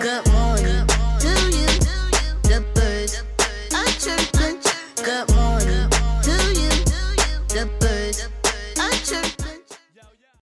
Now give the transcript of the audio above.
Good morning. You? The birds are chirping. Good morning. to you? The birds are chirping.